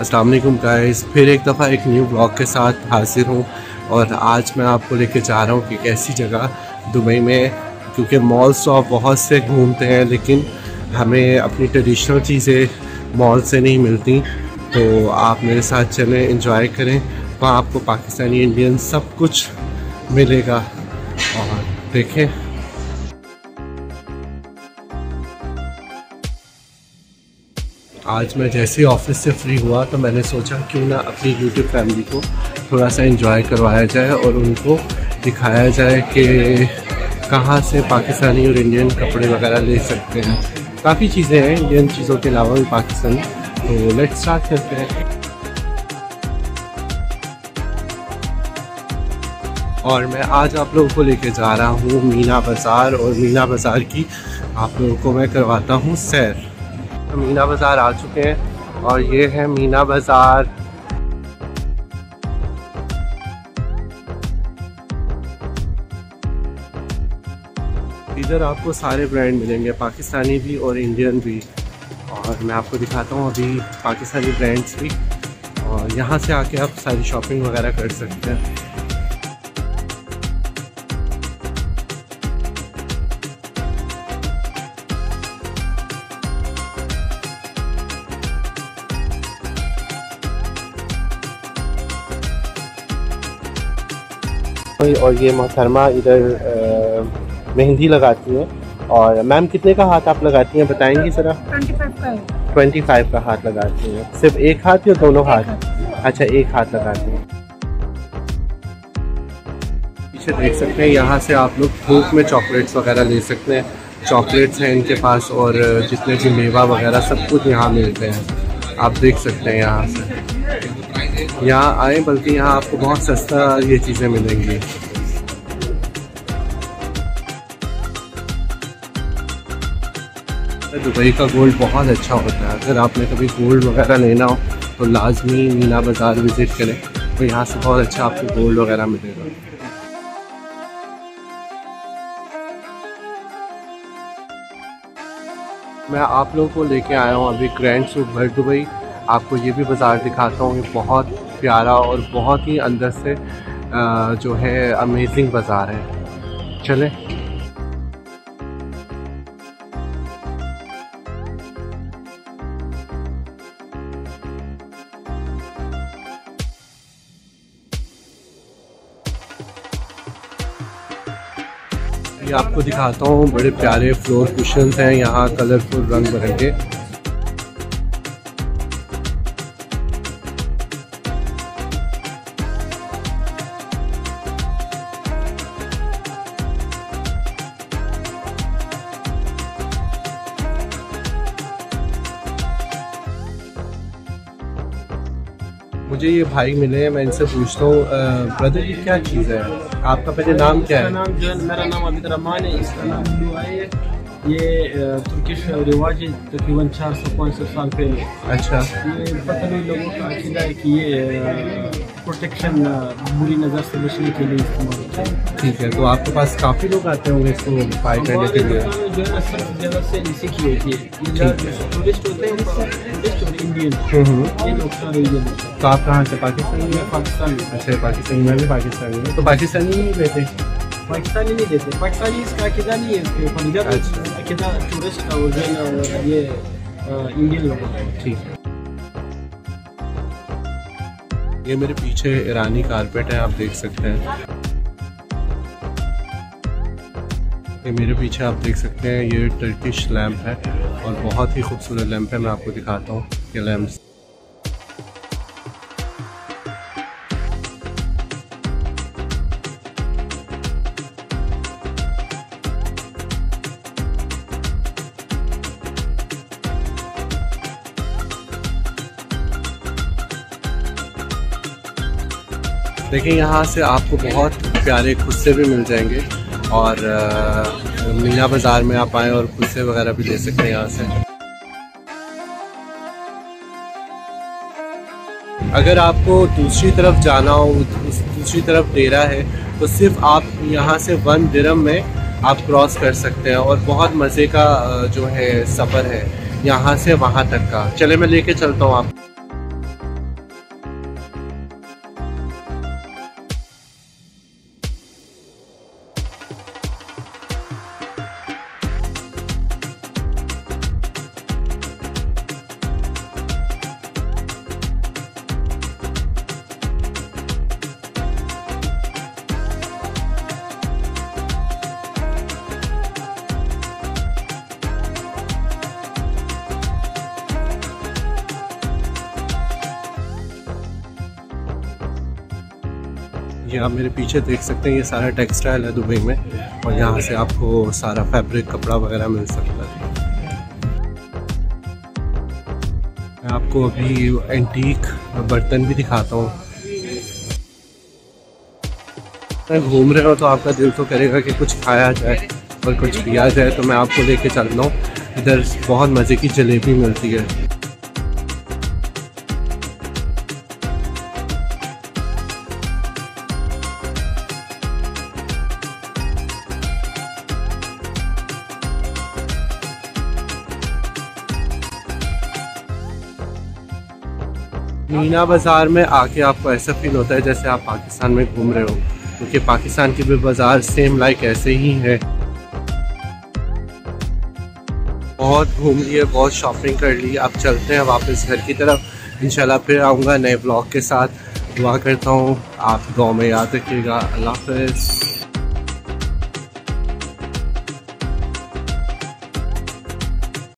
अस्सलाम वालेकुम गाइस फिर एक दफ़ा एक न्यू ब्लॉग के साथ हाजिर हूँ और आज मैं आपको लेके जा रहा हूँ कि कैसी जगह दुबई में, क्योंकि मॉल्स तो आप बहुत से घूमते हैं, लेकिन हमें अपनी ट्रेडिशनल चीज़ें मॉल से नहीं मिलती। तो आप मेरे साथ चलें इंजॉय करें। वहाँ आपको पाकिस्तानी इंडियन सब कुछ मिलेगा। और देखें। आज मैं जैसे ही ऑफ़िस से फ्री हुआ तो मैंने सोचा क्यों ना अपनी यूट्यूब फैमिली को थोड़ा सा इंजॉय करवाया जाए और उनको दिखाया जाए कि कहाँ से पाकिस्तानी और इंडियन कपड़े वगैरह ले सकते हैं। काफ़ी चीज़ें हैं इंडियन चीज़ों के अलावा भी पाकिस्तान। तो लेट्स स्टार्ट करते हैं। और मैं आज आप लोगों को लेके जा रहा हूँ मीना बाज़ार और मीना बाज़ार की आप लोगों को मैं करवाता हूँ सैर। मीना बाज़ार आ चुके हैं और ये है मीना बाज़ार। इधर आपको सारे ब्रांड मिलेंगे, पाकिस्तानी भी और इंडियन भी। और मैं आपको दिखाता हूँ अभी पाकिस्तानी ब्रांड्स भी। और यहाँ से आके आप सारी शॉपिंग वगैरह कर सकते हैं। और ये मोहतरमा इधर मेहंदी लगाती हैं। और मैम कितने का हाथ आप लगाती हैं बताएँगी ज़रा? ट्वेंटी फाइव का हाथ लगाती हैं। सिर्फ़ एक हाथ या दोनों हाथ? अच्छा एक हाथ लगाती हैं। पीछे देख सकते हैं यहाँ से आप लोग थोक में चॉकलेट्स वगैरह ले सकते हैं। चॉकलेट्स हैं इनके पास और जितने भी मेवा वगैरह सब कुछ यहाँ मिलते हैं। आप देख सकते हैं यहाँ से। यहाँ आए, बल्कि यहाँ आपको बहुत सस्ता ये चीज़ें मिलेंगी। दुबई का गोल्ड बहुत अच्छा होता है। अगर आपने कभी गोल्ड वगैरह लेना हो तो लाजमी मीना बाज़ार विज़िट करें। तो यहाँ से बहुत अच्छा आपको गोल्ड वगैरह मिलेगा। मैं आप लोगों को लेके आया हूँ अभी ग्रैंड सूट भर दुबई। आपको ये भी बाज़ार दिखाता हूँ ये बहुत प्यारा और बहुत ही अंदर से जो है अमेजिंग बाज़ार है। चले। आपको दिखाता हूँ, बड़े प्यारे फ्लोर कुशन हैं, यहाँ कलरफुल रंग बिरंगे मुझे ये भाई मिले हैं मैं इनसे पूछता हूँ ब्रदर ये क्या चीज़ है? आपका पहले नाम क्या है? नाम जो मेरा नाम अबिद रहमान है, इसका नाम है। ये तुर्किश रिवाज है तकरीबन चार सौ पाँच सौ साल पहले। अच्छा। ये पतली लोगों का अकीदा है कि ये प्रोटेक्शन बुरी नज़र से बचने के लिए इस्तेमाल होता है। ठीक है तो आपके पास काफ़ी लोग आते होंगे इसको करने के लिए। जो है सब जगह से इसी की होती है। टूरिस्ट होते हैं टूरिस्ट और इंडियन हम्म। ये लोग सारे ये तो आप कहाँ से पाकिस्तानी में? पाकिस्तान में। अच्छा पाकिस्तानी में भी पाकिस्तानी में तो पाकिस्तानी नहीं लेते पाकिस्तानी नहीं देते पाकिस्तानी इसका अकीदा नहीं है इसके ऊपर। अच्छा। टूरिस्ट ये इंडियन ठीक। ये मेरे पीछे ईरानी कारपेट है, आप देख सकते हैं। ये मेरे पीछे आप देख सकते हैं, ये टर्किश लैम्प है और बहुत ही खूबसूरत लैम्प है, मैं आपको दिखाता हूँ ये लैंप देखिए, यहाँ से आपको बहुत प्यारे खुस्से भी मिल जाएँगे और मीना बाज़ार में आप आएँ और खुस्से वगैरह भी ले सकते हैं यहाँ से। अगर आपको दूसरी तरफ़ जाना हो दूसरी तरफ़ डेरा है तो सिर्फ़ आप यहाँ से वन दिरम में आप क्रॉस कर सकते हैं और बहुत मज़े का जो है सफ़र है यहाँ से वहाँ तक का। चले मैं लेके चलता हूँ आप ये आप मेरे पीछे देख सकते हैं, ये सारा टेक्सटाइल है दुबई में, और यहाँ से आपको सारा फैब्रिक कपड़ा वगैरह मिल सकता है। मैं आपको अभी एंटीक बर्तन भी दिखाता हूँ। मैं घूम रहे हो तो आपका दिल तो करेगा कि कुछ खाया जाए, और कुछ पिया जाए तो मैं आपको लेके चल रहा हूँ। इधर बहुत मज़े की जलेबी मिलती है। मीना बाज़ार में आके आपको ऐसा फील होता है जैसे आप पाकिस्तान में घूम रहे हो। क्योंकि पाकिस्तान के भी बाज़ार सेम लाइक ऐसे ही है। बहुत घूम लिए, बहुत शॉपिंग कर ली। अब चलते हैं वापस घर की तरफ़। इंशाल्लाह फिर आऊँगा नए ब्लॉग के साथ। दुआ करता हूँ, आप गाँव में याद रखिएगा। अल्लाह हाफ़